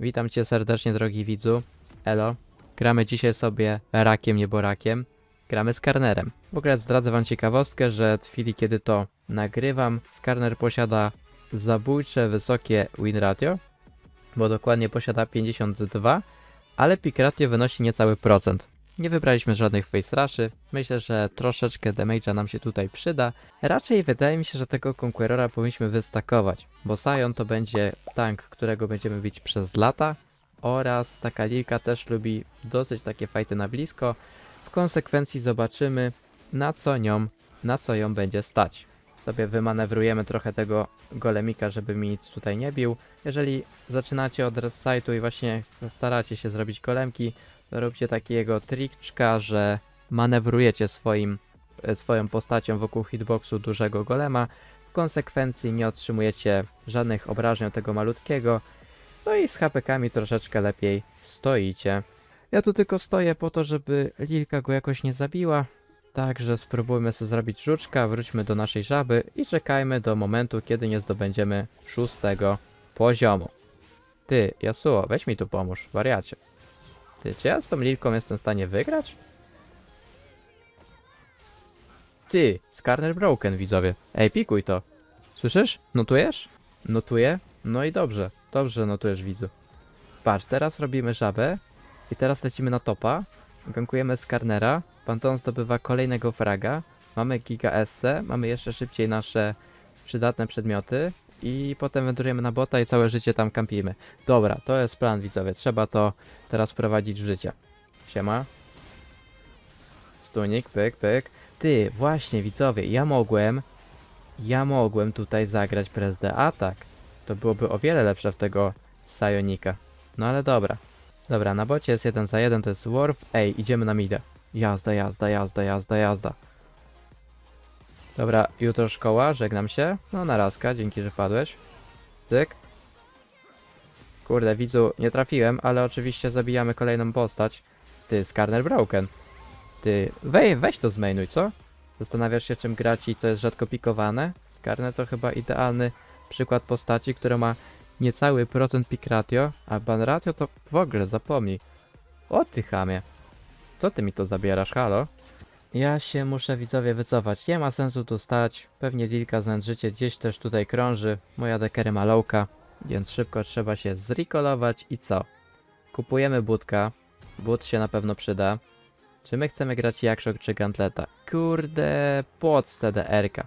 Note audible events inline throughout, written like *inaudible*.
Witam cię serdecznie, drogi widzu. Elo. Gramy dzisiaj sobie rakiem, nieborakiem. Gramy z Karnerem. W ogóle zdradzę wam ciekawostkę, że w chwili kiedy to nagrywam, Skarner posiada zabójcze, wysokie win ratio, bo dokładnie posiada 52, ale pick ratio wynosi niecały procent. Nie wybraliśmy żadnych face ruszy. Myślę, że troszeczkę damage'a nam się tutaj przyda. Raczej wydaje mi się, że tego Conquerora powinniśmy wystakować, bo Sion to będzie tank, którego będziemy bić przez lata oraz taka Lilka też lubi dosyć takie fajty na blisko. W konsekwencji zobaczymy na co nią, na co ją będzie stać. Sobie wymanewrujemy trochę tego golemika, żeby mi nic tutaj nie bił. Jeżeli zaczynacie od red side'u i właśnie staracie się zrobić golemki, to róbcie takiego triczka, że manewrujecie swoim, e, swoją postacią wokół hitboxu dużego golema. W konsekwencji nie otrzymujecie żadnych obrażeń tego malutkiego. No i z HPkami troszeczkę lepiej stoicie. Ja tu tylko stoję po to, żeby Lilka go jakoś nie zabiła. Także spróbujmy sobie zrobić żuczka, wróćmy do naszej żaby i czekajmy do momentu, kiedy nie zdobędziemy szóstego poziomu. Ty, Yasuo, weź mi tu pomóż, wariacie. Ty, czy ja z tą Lilką jestem w stanie wygrać? Ty, Skarner Broken, widzowie. Ej, pikuj to. Słyszysz? Notujesz? Notuję? No i dobrze. Dobrze notujesz, widzu. Patrz, teraz robimy żabę i teraz lecimy na topa. Gankujemy Skarnera. Panton zdobywa kolejnego fraga. Mamy Giga Esse, mamy jeszcze szybciej nasze przydatne przedmioty i potem wędrujemy na bota i całe życie tam kampimy. Dobra, to jest plan widzowie, trzeba to teraz wprowadzić w życie. Siema. Stunik, pyk, pyk. Ty, właśnie widzowie, ja mogłem, ja mogłem tutaj zagrać prezdę atak. To byłoby o wiele lepsze w tego Sionika. No ale dobra. Dobra, na bocie jest jeden za jeden, to jest Worf. Ej, idziemy na midę. Jazda, jazda, jazda, jazda, jazda. Dobra, jutro szkoła, żegnam się. No narazka, dzięki, że padłeś. Cyk. Kurde, widzu, nie trafiłem, ale oczywiście zabijamy kolejną postać. Ty, Skarner Broken. Ty, wej, weź to zmainuj, co? Zastanawiasz się czym grać i co jest rzadko pikowane? Skarner to chyba idealny przykład postaci, która ma niecały procent pick ratio, a ban ratio to w ogóle zapomnij. O ty chamie. Co ty mi to zabierasz, halo? Ja się muszę widzowie wycofać, nie ma sensu tu stać. Pewnie Lilka znając życie gdzieś też tutaj krąży. Moja dekery ma więc szybko trzeba się zrikolować i co? Kupujemy budka. But się na pewno przyda. Czy my chcemy grać Jakszok czy Gantleta? Kurde, pod CDR-ka.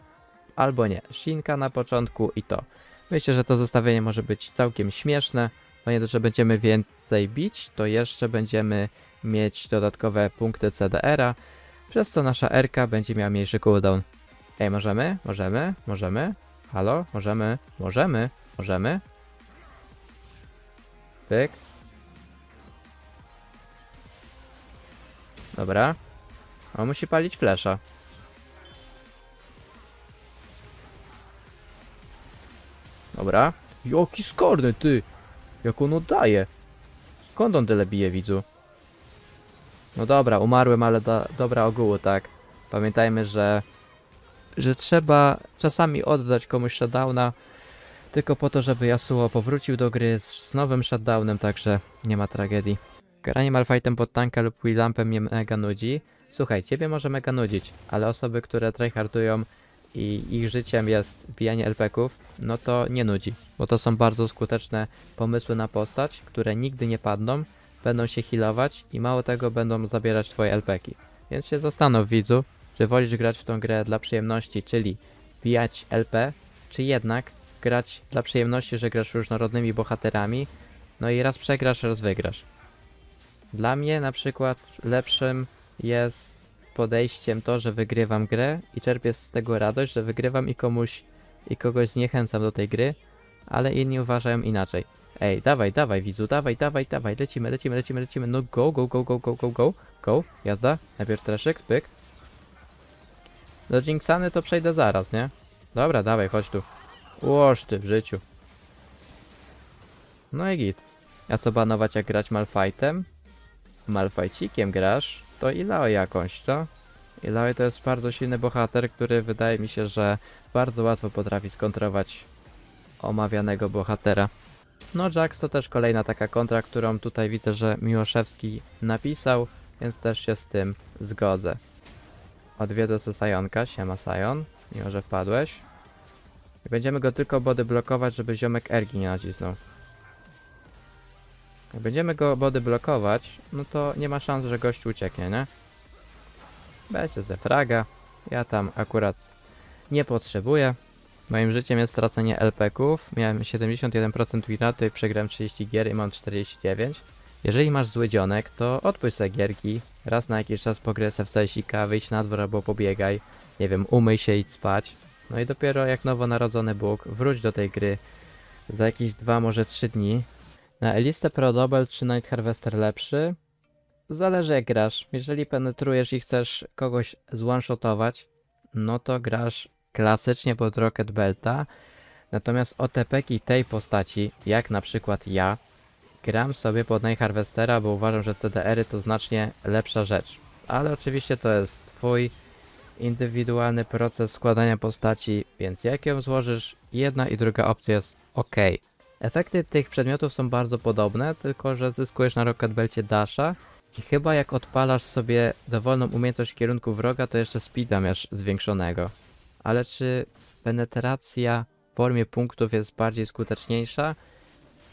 Albo nie, Shinka na początku i to. Myślę, że to zestawienie może być całkiem śmieszne. No nie to, że będziemy więcej bić, to jeszcze będziemy mieć dodatkowe punkty CDR-a, przez co nasza RK będzie miała mniejszy cooldown. Ej, możemy? Możemy? Możemy? Halo? Możemy? Możemy? Możemy? Pyk. Dobra. On musi palić flesza. Dobra. Jaki skorny, ty! Jak on oddaje? Skąd on tyle bije, widzu? No dobra, umarłem, ale do, dobra ogółu, tak. Pamiętajmy, że że trzeba czasami oddać komuś shutdowna tylko po to, żeby Yasuo powrócił do gry z, z nowym shutdownem, także nie ma tragedii. Granie Malfightem pod tanka lub Willampem mnie mega nudzi. Słuchaj, ciebie może mega nudzić, ale osoby, które tryhardują i ich życiem jest bijanie LP-ków, no to nie nudzi, bo to są bardzo skuteczne pomysły na postać, które nigdy nie padną, będą się healować i mało tego będą zabierać twoje LP-ki. Więc się zastanów widzu, czy wolisz grać w tą grę dla przyjemności, czyli bijać LP, czy jednak grać dla przyjemności, że grasz różnorodnymi bohaterami, no i raz przegrasz, raz wygrasz. Dla mnie na przykład lepszym jest podejściem to, że wygrywam grę i czerpię z tego radość, że wygrywam i komuś i kogoś zniechęcam do tej gry, ale inni uważają inaczej. Ej, dawaj, dawaj widzu, dawaj, dawaj, dawaj, lecimy, lecimy, lecimy, lecimy, no go, go, go, go, go, go, go, go, jazda, najpierw treszek, pyk. Do Jinxany to przejdę zaraz, nie? Dobra, dawaj, chodź tu. Łoż ty w życiu. No i git. A co banować jak grać Malfightem? Malfajcikiem grasz, to Ilao jakąś, to? Ilao to jest bardzo silny bohater, który wydaje mi się, że bardzo łatwo potrafi skontrować omawianego bohatera. No Jax to też kolejna taka kontra, którą tutaj widzę, że Miłoszewski napisał, więc też się z tym zgodzę. Odwiedzę sobie Sajonka, siema Sajon, mimo że wpadłeś. I będziemy go tylko body blokować, żeby ziomek Ergi nie nacisnął. Jak będziemy go body blokować, no to nie ma szans, że gość ucieknie, nie? Weźcie ze fraga. Ja tam akurat nie potrzebuję. Moim życiem jest stracenie LP-ków. Miałem 71% winaty, przegrałem 30 gier i mam 49. Jeżeli masz zły dzionek, to odpuść sobie gierki. Raz na jakiś czas pogrę se w sesika, wyjdź na dwór albo pobiegaj. Nie wiem, umyj się i spać. No i dopiero jak nowonarodzony Bóg, wróć do tej gry za jakieś dwa, może trzy dni. Na Elistę Pro Double czy Night Harvester lepszy? Zależy jak grasz. Jeżeli penetrujesz i chcesz kogoś zone-shotować, no to grasz klasycznie pod Rocket Belta. Natomiast OTP-ki tej postaci, jak na przykład ja, gram sobie pod Harvestera, bo uważam, że TDR-y to znacznie lepsza rzecz. Ale oczywiście to jest twój indywidualny proces składania postaci, więc jak ją złożysz, jedna i druga opcja jest ok. Efekty tych przedmiotów są bardzo podobne, tylko że zyskujesz na Rocket Belcie dasha i chyba jak odpalasz sobie dowolną umiejętność kierunku wroga, to jeszcze speeda masz zwiększonego. Ale czy penetracja w formie punktów jest bardziej skuteczniejsza?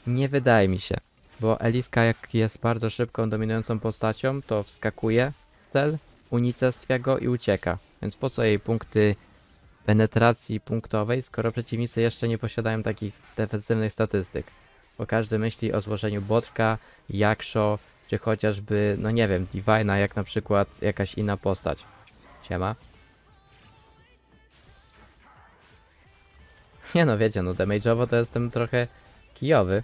Nie wydaje mi się, bo Eliska jak jest bardzo szybką, dominującą postacią, to wskakuje w cel, unicestwia go i ucieka. Więc po co jej punkty penetracji punktowej, skoro przeciwnicy jeszcze nie posiadają takich defensywnych statystyk? Bo każdy myśli o złożeniu Botka, Jaksho, czy chociażby, no nie wiem, Divina, jak na przykład jakaś inna postać. Siema. *laughs* Nie no, wiecie, no damage'owo to jestem trochę kijowy.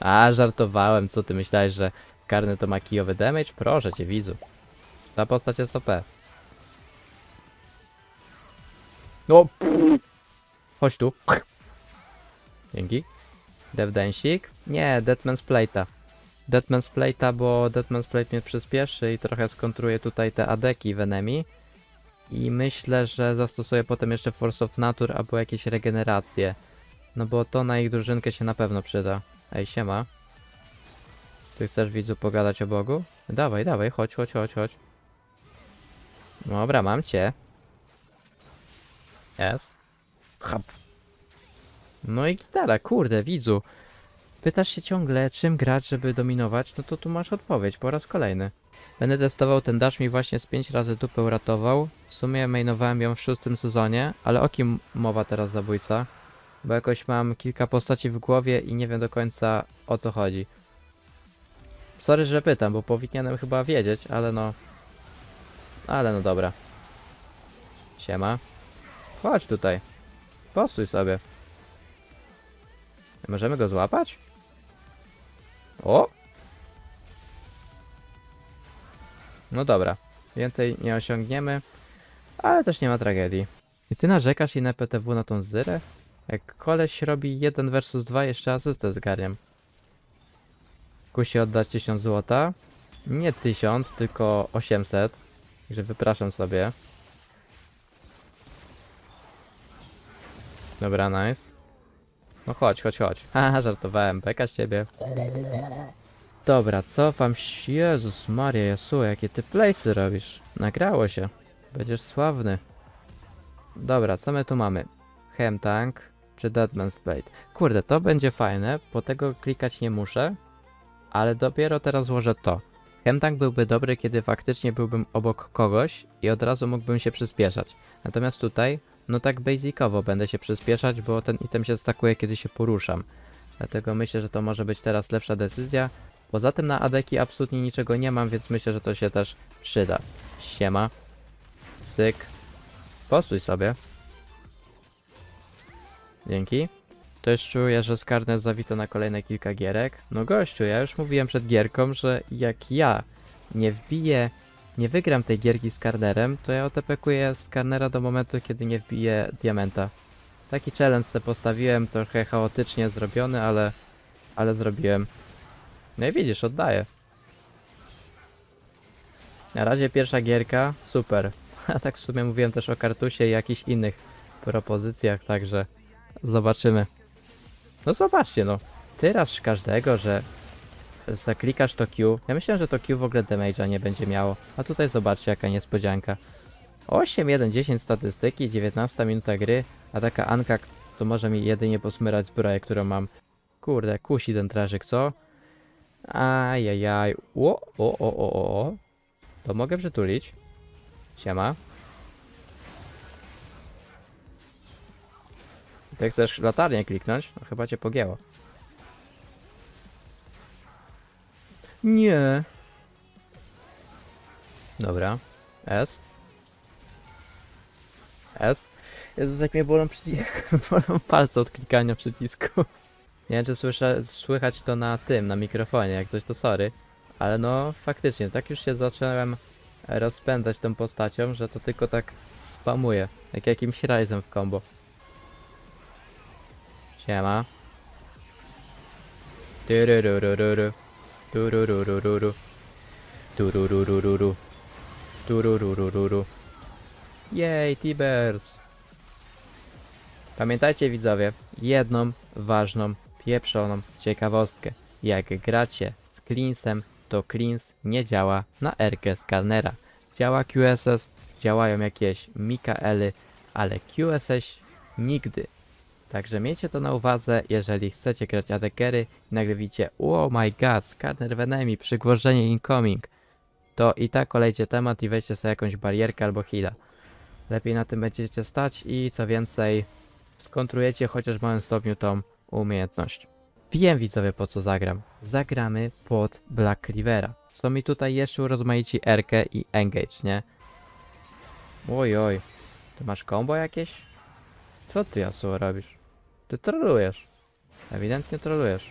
A, żartowałem, co ty myślałeś, że karny to ma kijowy damage? Proszę cię, widzu. Ta postać jest OP. No, chodź tu. Dzięki. Devdensik? Nie, Deadman's Plate'a. Deadman's Plate'a, bo Deadman's Plate mnie przyspieszy i trochę skontruje tutaj te adeki w enemy. I myślę, że zastosuję potem jeszcze Force of Nature albo jakieś regeneracje. No bo to na ich drużynkę się na pewno przyda. Ej, siema. Ty chcesz widzu pogadać o Bogu? Dawaj, dawaj, chodź, chodź, chodź, chodź. Dobra, mam cię. Jest. Hop. No i gitara, kurde, widzu. Pytasz się ciągle, czym grać, żeby dominować, no to tu masz odpowiedź po raz kolejny. Będę testował ten dash mi właśnie z 5 razy dupę uratował. W sumie mainowałem ją w szóstym sezonie, ale o kim mowa teraz zabójca? Bo jakoś mam kilka postaci w głowie i nie wiem do końca o co chodzi. Sorry, że pytam, bo powinienem chyba wiedzieć, ale no... Ale no dobra. Siema. Chodź tutaj. Postój sobie. Możemy go złapać? O! No dobra. Więcej nie osiągniemy, ale też nie ma tragedii. I ty narzekasz i na PTW na tą zyrę? Jak koleś robi 1 versus 2, jeszcze asystę zgarniam. Kusi oddać 1000 złota. Nie 1000, tylko 800. Także wypraszam sobie. Dobra, nice. No chodź, chodź, chodź. *laughs* Haha, żartowałem, beka z ciebie. Dobra, cofam się. Jezus Maria, Jasuo, jakie ty playsy robisz? Nagrało się. Będziesz sławny. Dobra, co my tu mamy? Hemtank czy Deadman's Blade? Kurde, to będzie fajne, po tego klikać nie muszę. Ale dopiero teraz złożę to. Hemtank byłby dobry, kiedy faktycznie byłbym obok kogoś i od razu mógłbym się przyspieszać. Natomiast tutaj, no tak basicowo będę się przyspieszać, bo ten item się stakuje, kiedy się poruszam. Dlatego myślę, że to może być teraz lepsza decyzja. Poza tym na adeki absolutnie niczego nie mam, więc myślę, że to się też przyda. Siema. Syk. Postój sobie. Dzięki. Też czuję, że Skarner zawito na kolejne kilka gierek. No gościu, ja już mówiłem przed gierką, że jak ja nie wbiję, nie wygram tej gierki z Karnerem, to ja otepekuję Skarnera do momentu, kiedy nie wbiję diamenta. Taki challenge sobie postawiłem, trochę chaotycznie zrobiony, ale, ale zrobiłem. No i widzisz, oddaję. Na razie pierwsza gierka, super. *laughs* A tak w sumie mówiłem też o kartusie i jakichś innych propozycjach, także zobaczymy. No zobaczcie, no. Tyraż każdego, że zaklikasz to Q. Ja myślałem, że to Q w ogóle damage'a nie będzie miało. A tutaj zobaczcie, jaka niespodzianka. 8, 1, 10 statystyki, 19 minuta gry, a taka Anka to może mi jedynie posmyrać zbroję, którą mam. Kurde, kusi ten trażyk, co? Ajajaj. O, o, o, o, o, o. To mogę przytulić. Siema. Ty chcesz latarnię kliknąć? No chyba cię pogięło. Nie. Dobra. S. S. Jezus, jak mnie bolą, przyci- *laughs* bolą palce od klikania przycisku. Nie wiem, czy słyszę, słychać to na tym, na mikrofonie, jak coś to sorry. Ale no, faktycznie, tak już się zacząłem rozpędzać tą postacią, że to tylko tak spamuje. Jak jakimś rajzem w combo. Siema. Tururururu. Tururururu. Tururururu. Tururururu. Jej, Tibers! Pamiętajcie widzowie, jedną ważną, pieprzoną ciekawostkę. Jak gracie z Cleansem, to Cleans nie działa na Erkę Skarnera. Działa QSS, działają jakieś Mikaely, ale QSS nigdy. Także miejcie to na uwadze, jeżeli chcecie grać adekery i nagle widzicie Oh my god, Skarner w enemy, przygłożenie incoming. To i tak olejcie temat i weźcie sobie jakąś barierkę albo heala. Lepiej na tym będziecie stać i co więcej, skontrujecie chociaż w małym stopniu tą umiejętność. Wiem widzowie po co zagram. Zagramy pod Black Cleavera. Są mi tutaj jeszcze urozmaici Erkę i Engage, nie? Oj oj. Ty masz combo jakieś? Co ty Yasuo robisz? Ty trolujesz. Ewidentnie trolujesz.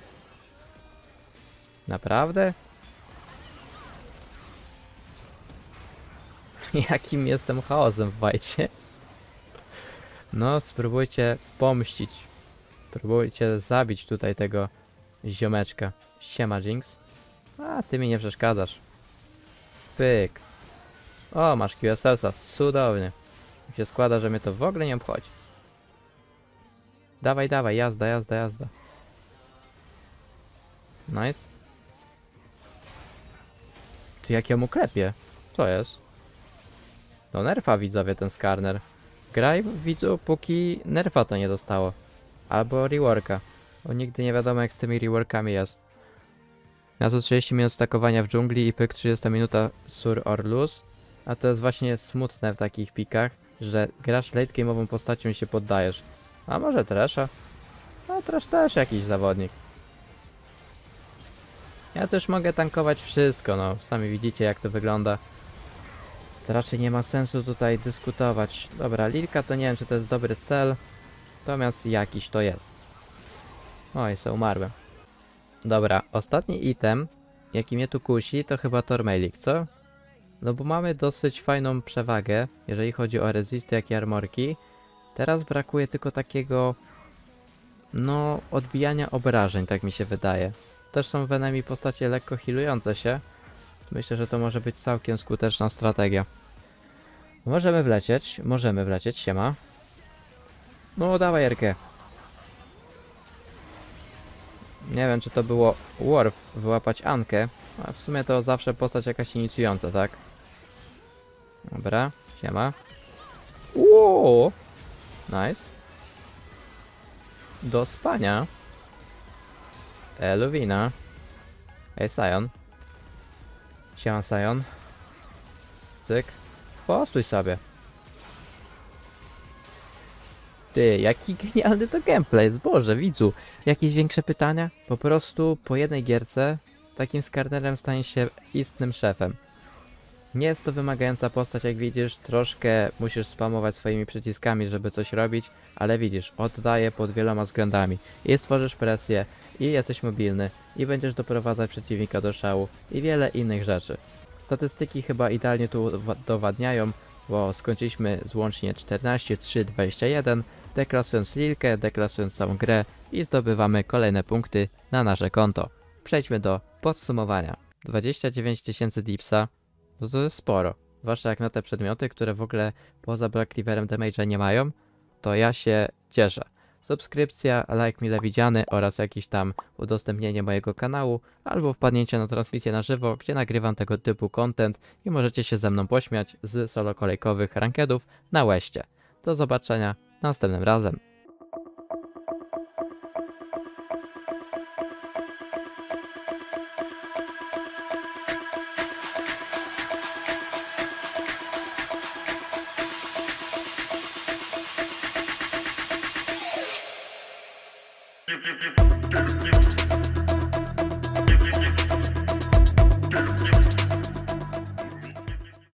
Naprawdę? *laughs* Jakim jestem chaosem w bajcie? No, spróbujcie pomścić. Spróbujcie zabić tutaj tego ziomeczka. Siema, Jinx. A, ty mi nie przeszkadzasz. Pyk. O, masz QSS-a. Cudownie. Mi się składa, że mnie to w ogóle nie obchodzi. Dawaj, dawaj, jazda, jazda, jazda. Nice. Ty, jak ja mu klepię? Co jest? No nerfa widzowie ten skarner. Graj widzu, póki nerfa to nie dostało. Albo reworka. Bo nigdy nie wiadomo jak z tymi reworkami jest. Na to 30 minut stakowania w dżungli i pyk 30 minuta sur or lose. A to jest właśnie smutne w takich pikach, że grasz late game'ową postacią i się poddajesz. A może Tresha? A Trash też jakiś zawodnik. Ja też mogę tankować wszystko, no. Sami widzicie jak to wygląda. To raczej nie ma sensu tutaj dyskutować. Dobra, Lilka to nie wiem czy to jest dobry cel. Natomiast jakiś to jest. Oj, se umarłem. Dobra, ostatni item, jaki mnie tu kusi, to chyba Tormailik, co? No bo mamy dosyć fajną przewagę, jeżeli chodzi o resisty, jak i armorki. Teraz brakuje tylko takiego, no, odbijania obrażeń, tak mi się wydaje. Też są w postacie lekko healujące się, więc myślę, że to może być całkiem skuteczna strategia. Możemy wlecieć, możemy wlecieć, siema. No, dawaj Erkę. Nie wiem, czy to było Warp wyłapać Ankę, a w sumie to zawsze postać jakaś inicjująca, tak? Dobra, siema. Ło! Nice. Do spania. Eluwina. Ej, Sion. Siema, Sion. Cyk. Postój sobie. Ty, jaki genialny to gameplay Boże, widzu. Jakieś większe pytania? Po prostu po jednej gierce takim skarnerem stanie się istnym szefem. Nie jest to wymagająca postać, jak widzisz, troszkę musisz spamować swoimi przyciskami, żeby coś robić, ale widzisz, oddaje pod wieloma względami. I stworzysz presję, i jesteś mobilny, i będziesz doprowadzać przeciwnika do szału, i wiele innych rzeczy. Statystyki chyba idealnie tu udowadniają, bo skończyliśmy z łącznie 14, 3, 21, deklasując Lilkę, deklasując całą grę i zdobywamy kolejne punkty na nasze konto. Przejdźmy do podsumowania. 29 tysięcy dipsa, no to jest sporo. zwłaszcza jak na te przedmioty, które w ogóle poza Black Riverem damage'a nie mają, to ja się cieszę. Subskrypcja, like mile widziany oraz jakieś tam udostępnienie mojego kanału albo wpadnięcie na transmisję na żywo, gdzie nagrywam tego typu content i możecie się ze mną pośmiać z solo kolejkowych rankedów na Łeście. Do zobaczenia następnym razem.